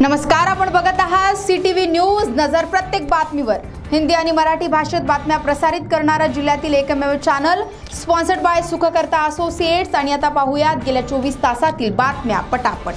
नमस्कार आपण बघत आहात सी टी व्ही न्यूज नजर प्रत्येक बातमीवर. हिंदी आणि मराठी भाषेत बातम्या प्रसारित करणारा जिल्ह्यातील एकमेव channel sponsored by Sukhkarta Associates आणि आता पाहूयात गेल्या चोवीस तासातील बातम्या पटापट.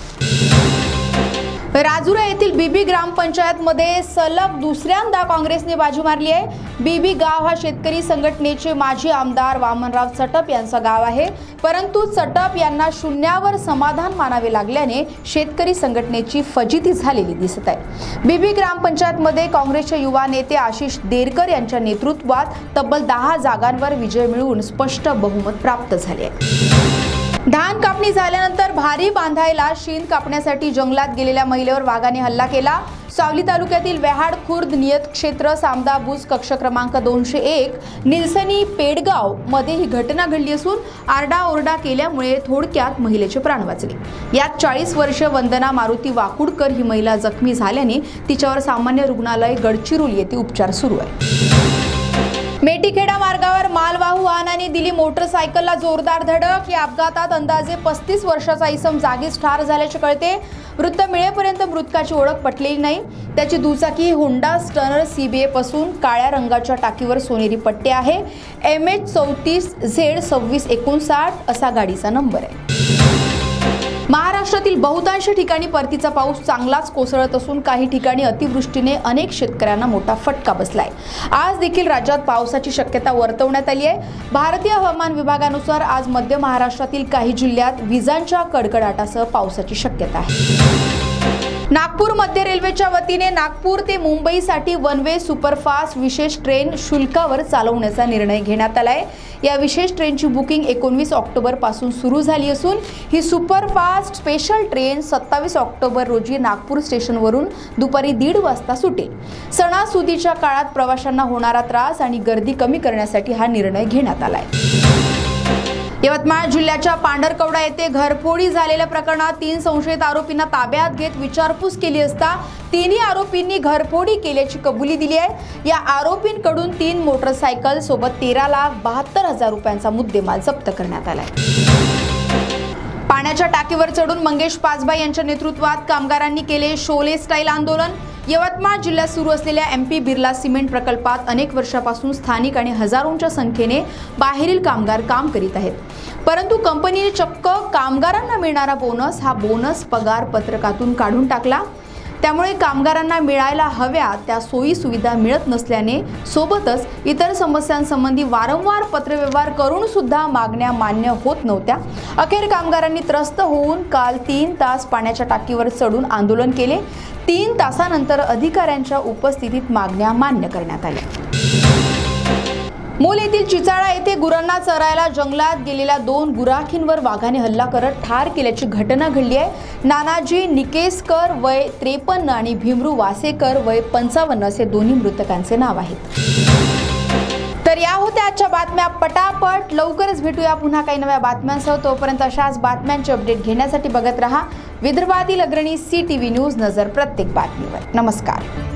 राजुरा येथील बीबी ग्रामपंचायतमध्ये सलग दुसऱ्यांदा काँग्रेसने बाजी मारली आहे. बीबी गाव हा शेतकरी संघटनेचे माजी आमदार वामनराव चटप यांचा गाव आहे. परंतु चटप यांना शून्यावर समाधान मानावे लागल्याने शेतकरी संघटनेची फजिती झालेली दिसत आहे. बीबी ग्रामपंचायतमध्ये काँग्रेसचे युवा नेते आशिष देरकर यांच्या नेतृत्वात तब्बल दहा जागांवर विजय मिळवून स्पष्ट बहुमत प्राप्त झाले आहे. धान कापणी झाल्यानंतर भारी बांधायला शीन कापण्यासाठी जंगलात गेलेल्या महिलेवर वाघाने हल्ला केला. सावली तालुक्यातील वेहाड खुर्द नियत क्षेत्र सामदा बुज कक्ष क्रमांक दोनशे एक निलसनी पेडगावमध्ये ही घटना घडली असून आरडाओरडा केल्यामुळे थोडक्यात महिलेचे प्राण वाचले. यात चाळीस वर्ष वंदना मारुती वाकुडकर ही महिला जखमी झाल्याने तिच्यावर सामान्य रुग्णालय गडचिरोली येथे उपचार सुरू आहे. मेटीखेडा मार्गावर मालवाहू वाहनाने दिली मोटरसायकलला जोरदार धडक. या अपघातात अंदाजे पस्तीस वर्षाचा इसम जागीच ठार झाल्याचे कळते. वृत्त मिळेपर्यंत मृतकाची ओळख पटलेली नाही. त्याची दुचाकी होंडा स्टनर सीबीए पासून काळ्या रंगाच्या टाकीवर सोनेरी पट्टे आहे. एम एच चौतीस झेड सव्वीस एकोणसाठ असा गाडीचा नंबर आहे. महाराष्ट्रातील बहुतांश ठिकाणी परतीचा पाऊस चांगलाच कोसळत असून काही ठिकाणी अतिवृष्टीने अनेक शेतकऱ्यांना मोठा फटका बसलाय. आज देखील राज्यात पावसाची शक्यता वर्तवण्यात आली आहे. भारतीय हवामान विभागानुसार आज मध्य महाराष्ट्रातील काही जिल्ह्यात विजांच्या कडकडाटासह पावसाची शक्यता आहे. नागपूर मध्य रेल्वेच्या वतीने नागपूर ते मुंबईसाठी वन वे सुपरफास्ट विशेष ट्रेन शुल्कावर चालवण्याचा निर्णय घेण्यात आलाय. या विशेष ट्रेनची बुकिंग एकोणवीस ऑक्टोबरपासून सुरू झाली असून ही सुपरफास्ट स्पेशल ट्रेन सत्तावीस ऑक्टोबर रोजी नागपूर स्टेशनवरून दुपारी दीड वाजता सुटेल. सणासुदीच्या काळात प्रवाशांना होणारा त्रास आणि गर्दी कमी करण्यासाठी हा निर्णय घेण्यात आलाय. यवतमाळ जिल्ह्याच्या पांढरकवडा येथे घरफोडी झालेल्या प्रकरणात तीन संशयित आरोपींना ताब्यात घेत विचारपूस केली असता तिन्ही आरोपींनी घरफोडी केल्याची कबुली दिली आहे. या आरोपींकडून तीन मोटरसायकल सोबत तेरा लाख बहात्तर हजार रुपयांचा मुद्देमाल जप्त करण्यात आलाय. पाण्याच्या टाकीवर चढून मंगेश पाचबाई यांच्या नेतृत्वात कामगारांनी केले शोले स्टाईल आंदोलन. यवतमाळ जिल्ह्यात सुरू असलेल्या एम पी बिर्ला सिमेंट प्रकल्पात अनेक वर्षापासून स्थानिक आणि हजारोंच्या संख्येने बाहेरील कामगार काम करीत आहेत. परंतु कंपनीने चक्क कामगारांना मिळणारा बोनस हा बोनस पगार पत्रकातून काढून टाकला. त्यामुळे कामगारांना मिळायला हव्या त्या सोयी सुविधा मिळत नसल्याने सोबतच इतर समस्यांसंबंधी वारंवार पत्रव्यवहार करून सुद्धा मागण्या मान्य होत नव्हत्या. अखेर कामगारांनी त्रस्त होऊन काल तीन तास पाण्याच्या टाकीवर चढून आंदोलन केले. तीन तासानंतर अधिकाऱ्यांच्या उपस्थितीत मागण्या मान्य करण्यात आल्या. मूल येथील चिचाळा येथे गुरांना चरायला जंगलात गेलेल्या दोन गुराखींवर वाघाने हल्ला करत ठार केल्याची घटना घडली आहे. नानाजी निकेसकर वय त्रेपन्न आणि भीमरू वासेकर वय पंचावन्न असे दोन्ही मृतकांचे नाव आहेत. तर या होत्या आजच्या बातम्या. पटापट लवकरच भेटूया पुन्हा काही नव्या बातम्यांसह. तोपर्यंत अशाच बातम्यांचे अपडेट घेण्यासाठी बघत रहा. विदर्भातील अग्रणी सी टी व्ही न्यूज नजर प्रत्येक बातमीवर. नमस्कार.